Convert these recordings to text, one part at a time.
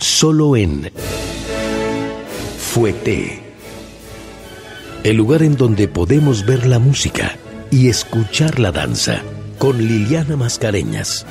solo en Fuete, el lugar en donde podemos ver la música y escuchar la danza con Liliana Mascareñas.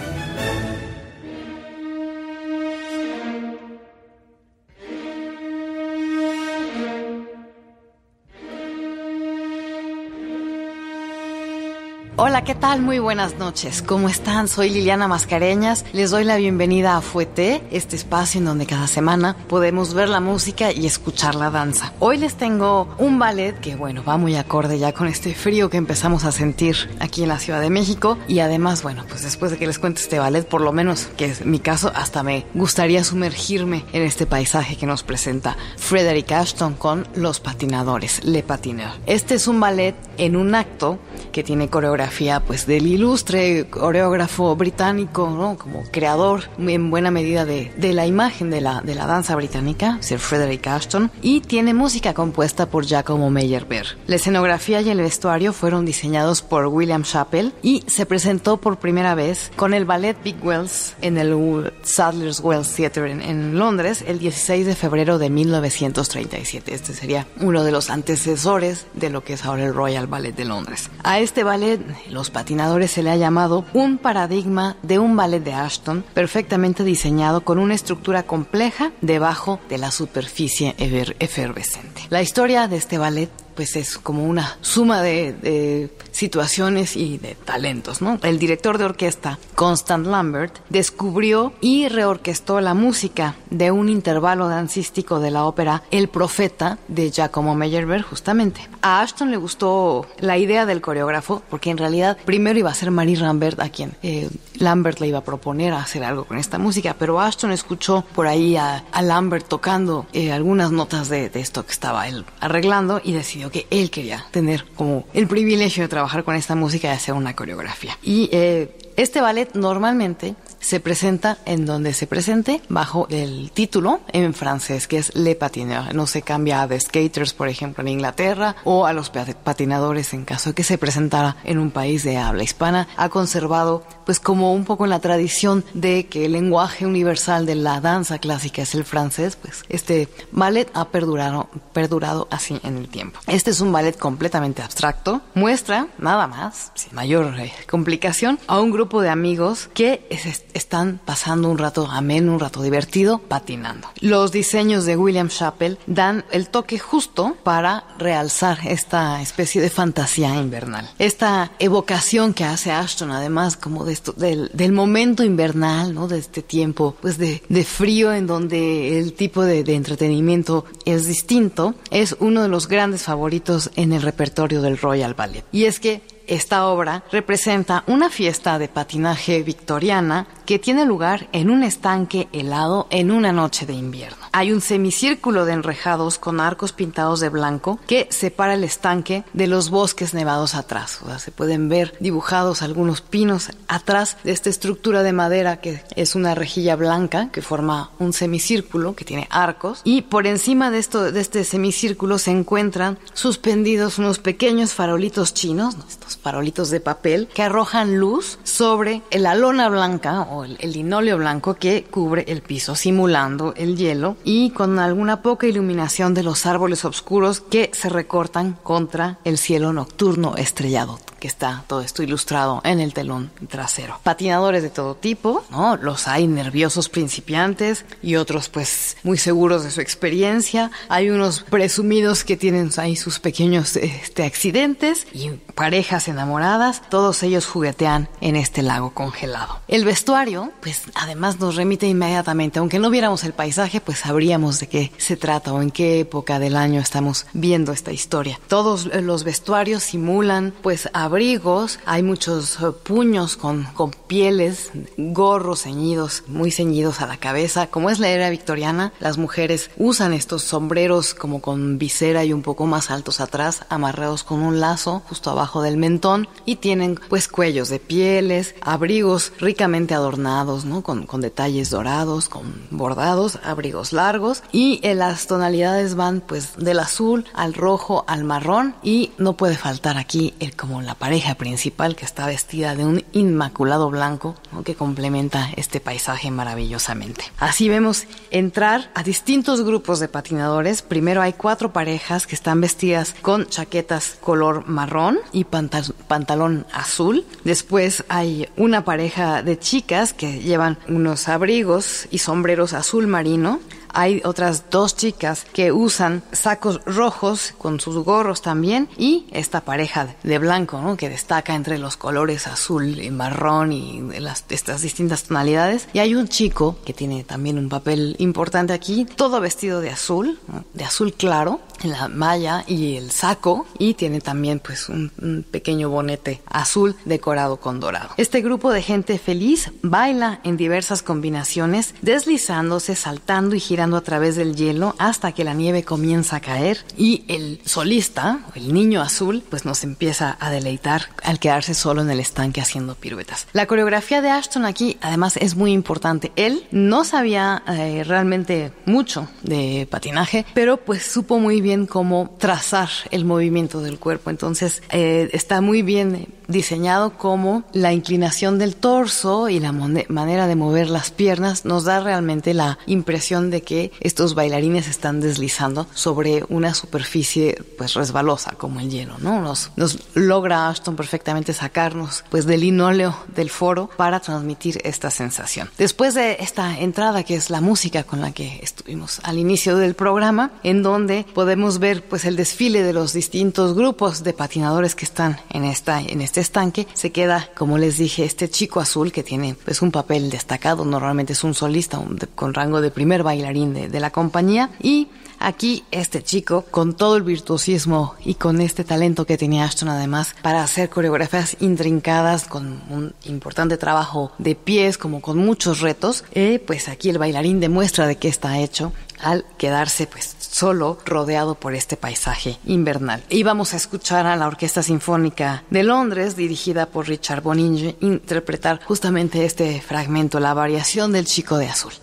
Hola, ¿qué tal? Muy buenas noches. ¿Cómo están? Soy Liliana Mascareñas. Les doy la bienvenida a Fuete, este espacio en donde cada semana podemos ver la música y escuchar la danza. Hoy les tengo un ballet que, bueno, va muy acorde ya con este frío que empezamos a sentir aquí en la Ciudad de México. Y además, bueno, pues después de que les cuente este ballet, por lo menos, que es mi caso, hasta me gustaría sumergirme en este paisaje que nos presenta Frederick Ashton con Los Patinadores, Le Patineur. Este es un ballet en un acto que tiene coreografía pues del ilustre coreógrafo británico, ¿no? como creador en buena medida de, de la imagen de la, de la danza británica, Sir Frederick Ashton, y tiene música compuesta por Giacomo Meyerbeer. La escenografía y el vestuario fueron diseñados por William Chappell y se presentó por primera vez con el ballet Big Wells en el Sadler's Wells Theatre en, en Londres el 16 de febrero de 1937. Este sería uno de los antecesores de lo que es ahora el Royal Ballet de Londres. A este ballet los patinadores se le ha llamado un paradigma de un ballet de Ashton perfectamente diseñado con una estructura compleja debajo de la superficie efervescente. La historia de este ballet pues es como una suma de, situaciones y de talentos, ¿no? El director de orquesta, Constant Lambert, descubrió y reorquestó la música de un intervalo dancístico de la ópera El Profeta de Giacomo Meyerbeer, justamente. A Ashton le gustó la idea del coreógrafo, porque en realidad primero iba a ser Marie Lambert a quien eh, Lambert le iba a proponer hacer algo con esta música, pero Ashton escuchó por ahí a, Lambert tocando eh, algunas notas de, de esto que estaba él arreglando y decidió que él quería tener como el privilegio de trabajar con esta música y hacer una coreografía. Y eh, este ballet normalmente se presenta en donde se presente bajo el título en francés, que es Le Patineur. No se cambia a The Skaters, por ejemplo, en Inglaterra, o a los patinadores en caso de que se presentara en un país de habla hispana. Ha conservado, pues, como un poco en la tradición de que el lenguaje universal de la danza clásica es el francés, pues, este ballet ha perdurado, perdurado así en el tiempo. Este es un ballet completamente abstracto. Muestra, nada más, sin mayor eh, complicación, a un grupo de amigos que es están pasando un rato ameno, un rato divertido, patinando. Los diseños de William Chappell dan el toque justo para realzar esta especie de fantasía invernal. Esta evocación que hace Ashton, además, como de esto, del, momento invernal, ¿no? De este tiempo, pues de, frío en donde el tipo de, de entretenimiento es distinto, es uno de los grandes favoritos en el repertorio del Royal Ballet. Y es que esta obra representa una fiesta de patinaje victoriana que tiene lugar en un estanque helado en una noche de invierno. Hay un semicírculo de enrejados con arcos pintados de blanco que separa el estanque de los bosques nevados atrás. O sea, se pueden ver dibujados algunos pinos atrás de esta estructura de madera que es una rejilla blanca que forma un semicírculo que tiene arcos y por encima de esto de este semicírculo se encuentran suspendidos unos pequeños farolitos chinos, estos farolitos de papel que arrojan luz sobre la lona blanca o el, linóleo blanco que cubre el piso, simulando el hielo y con alguna poca iluminación de los árboles oscuros que se recortan contra el cielo nocturno estrellado que está todo esto ilustrado en el telón trasero. Patinadores de todo tipo, ¿no? Los hay nerviosos principiantes y otros pues muy seguros de su experiencia. Hay unos presumidos que tienen ahí sus pequeños este, accidentes y parejas enamoradas, todos ellos juguetean en este lago congelado. El vestuario, pues además nos remite inmediatamente, aunque no viéramos el paisaje, pues sabríamos de qué se trata o en qué época del año estamos viendo esta historia. Todos los vestuarios simulan pues abrigos, hay muchos eh, puños con, con pieles, gorros ceñidos, muy ceñidos a la cabeza. Como es la era victoriana, las mujeres usan estos sombreros como con visera y un poco más altos atrás, amarrados con un lazo justo abajo del mentón y tienen pues cuellos de pieles, abrigos ricamente adornados, ¿no? Con, con detalles dorados, con bordados, abrigos largos y en las tonalidades van pues del azul al rojo al marrón y no puede faltar aquí el como la pareja principal que está vestida de un inmaculado blanco que complementa este paisaje maravillosamente. Así vemos entrar a distintos grupos de patinadores. Primero hay cuatro parejas que están vestidas con chaquetas color marrón y pantalón azul. Después hay una pareja de chicas que llevan unos abrigos y sombreros azul marino. Hay otras dos chicas que usan sacos rojos con sus gorros también y esta pareja de blanco, ¿no? Que destaca entre los colores azul y marrón y estas distintas tonalidades. Y hay un chico que tiene también un papel importante aquí, todo vestido de azul, de azul claro, la malla y el saco y tiene también pues un, pequeño bonete azul decorado con dorado. Este grupo de gente feliz baila en diversas combinaciones, deslizándose, saltando y girando a través del hielo hasta que la nieve comienza a caer y el solista, el niño azul, pues nos empieza a deleitar al quedarse solo en el estanque haciendo piruetas. La coreografía de Ashton aquí además es muy importante. Él no sabía eh, realmente mucho de patinaje, pero pues supo muy bien cómo trazar el movimiento del cuerpo. Entonces eh, está muy bien diseñado como la inclinación del torso y la manera de mover las piernas nos da realmente la impresión de que estos bailarines están deslizando sobre una superficie pues resbalosa como el hielo, ¿no? Nos, nos logra Ashton perfectamente sacarnos pues del linóleo del foro para transmitir esta sensación. Después de esta entrada que es la música con la que estuvimos al inicio del programa, en donde podemos ver pues el desfile de los distintos grupos de patinadores que están en esta en este estanque, se queda como les dije este chico azul que tiene pues un papel destacado, normalmente es un solista con rango de primer bailarín de, de la compañía. Y Aquí este chico, con todo el virtuosismo y con este talento que tenía Ashton además para hacer coreografías intrincadas con un importante trabajo de pies, como con muchos retos, eh, pues aquí el bailarín demuestra de qué está hecho al quedarse pues solo rodeado por este paisaje invernal. Y vamos a escuchar a la Orquesta Sinfónica de Londres dirigida por Richard Boninge interpretar justamente este fragmento, la variación del chico de azul.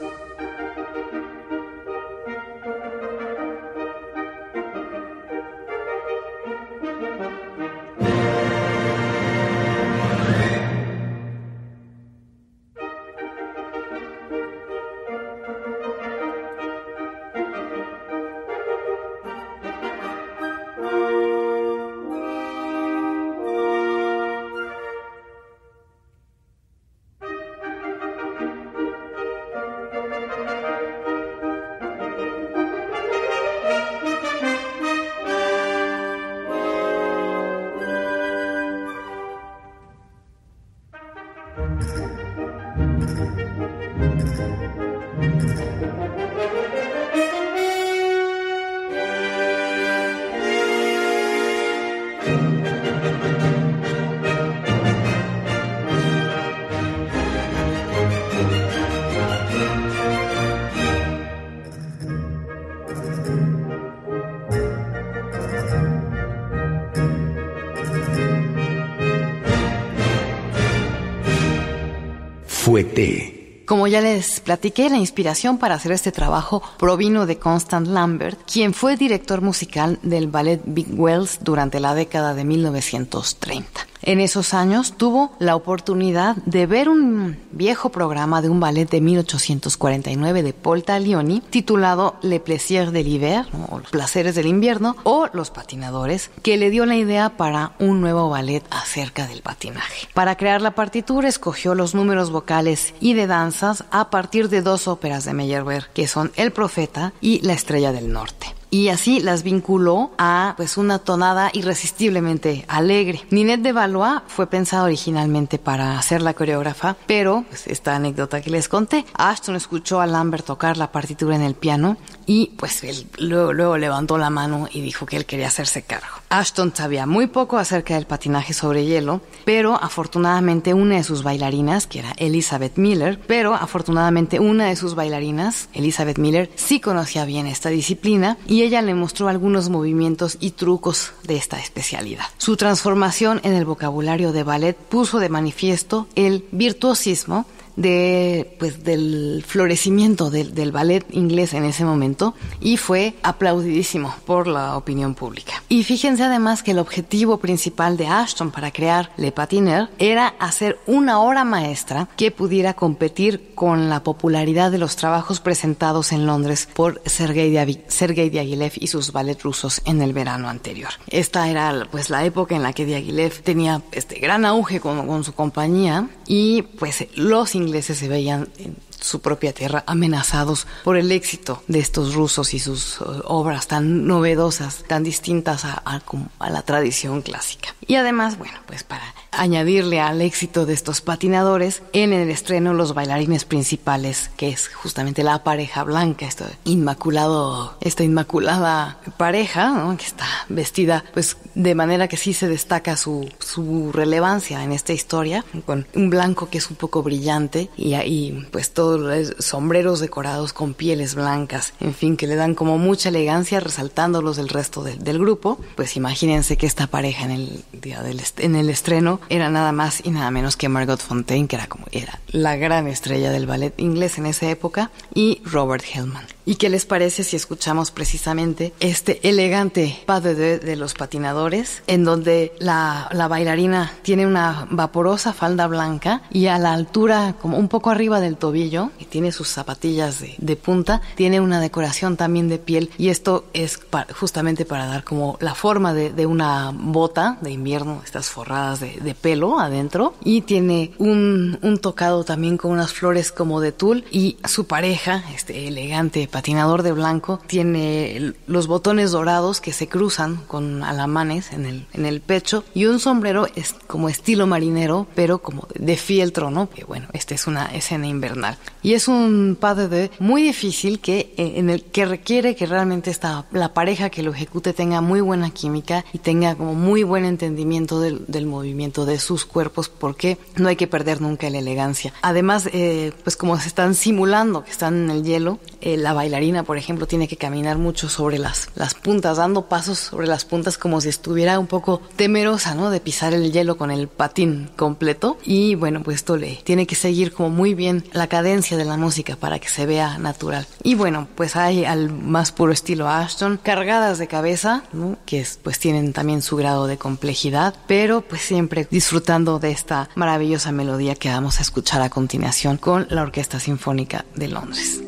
Como ya les platiqué, la inspiración para hacer este trabajo provino de Constant Lambert, quien fue director musical del ballet Big Wells durante la década de 1930. En esos años tuvo la oportunidad de ver un viejo programa de un ballet de 1849 de Paul Taglioni titulado Le Plaisir de l'hiver, o Los placeres del invierno, o Los patinadores, que le dio la idea para un nuevo ballet acerca del patinaje. Para crear la partitura escogió los números vocales y de danzas a partir de dos óperas de Meyerbeer, que son El Profeta y La Estrella del Norte y así las vinculó a pues una tonada irresistiblemente alegre. Ninette de Valois fue pensada originalmente para ser la coreógrafa, pero pues, esta anécdota que les conté, Ashton escuchó a Lambert tocar la partitura en el piano y pues él luego, levantó la mano y dijo que él quería hacerse cargo. Ashton sabía muy poco acerca del patinaje sobre hielo, pero afortunadamente una de sus bailarinas, que era Elizabeth Miller, pero afortunadamente una de sus bailarinas, Elizabeth Miller, sí conocía bien esta disciplina y ella le mostró algunos movimientos y trucos de esta especialidad. Su transformación en el vocabulario de ballet puso de manifiesto el virtuosismo de, pues, del florecimiento del, ballet inglés en ese momento y fue aplaudidísimo por la opinión pública. Y fíjense además que el objetivo principal de Ashton para crear Le Patiner era hacer una obra maestra que pudiera competir con la popularidad de los trabajos presentados en Londres por Sergei, Diaghilev y sus ballet rusos en el verano anterior. Esta era pues la época en la que Diaghilev tenía este gran auge con, con su compañía y pues los se veían en su propia tierra amenazados por el éxito de estos rusos y sus uh, obras tan novedosas, tan distintas a, a, la tradición clásica. Y además, bueno, pues para añadirle al éxito de estos patinadores, en el estreno los bailarines principales, que es justamente la pareja blanca, esta inmaculado, esta inmaculada pareja, que está vestida pues de manera que sí se destaca su, su relevancia en esta historia, con un blanco que es un poco brillante y ahí pues todo sombreros decorados con pieles blancas, en fin, que le dan como mucha elegancia resaltándolos del resto del grupo. Pues imagínense que esta pareja en el día del en el estreno era nada más y nada menos que Margot Fontaine, que era como era la gran estrella del ballet inglés en esa época, y Robert Hellman. ¿Y qué les parece si escuchamos precisamente este elegante pas de de los patinadores, en donde la, la, bailarina tiene una vaporosa falda blanca y a la altura, como un poco arriba del tobillo, y tiene sus zapatillas de, punta, tiene una decoración también de piel y esto es justamente para dar como la forma de, una bota de invierno, estas forradas de, de pelo adentro, y tiene un, un tocado también con unas flores como de tul y su pareja, este elegante patinador de blanco tiene los botones dorados que se cruzan con alamanes en el, en el pecho y un sombrero es como estilo marinero, pero como de fieltro, ¿no? Que bueno, esta es una escena invernal. Y es un pas de muy difícil que, eh, en el que requiere que realmente esta, la pareja que lo ejecute tenga muy buena química y tenga como muy buen entendimiento del, del movimiento de sus cuerpos porque no hay que perder nunca la elegancia. Además, eh, pues como se están simulando que están en el hielo, eh, la bailarina, por ejemplo, tiene que caminar mucho sobre las, las puntas, dando pasos sobre las puntas como si estuviera un poco temerosa, ¿no? De pisar el hielo con el patín completo. Y bueno, pues esto le tiene que seguir como muy bien la cadencia de la música para que se vea natural. Y bueno, pues hay al más puro estilo Ashton, cargadas de cabeza, ¿no? Que pues tienen también su grado de complejidad, pero pues siempre disfrutando de esta maravillosa melodía que vamos a escuchar a continuación con la Orquesta Sinfónica de Londres.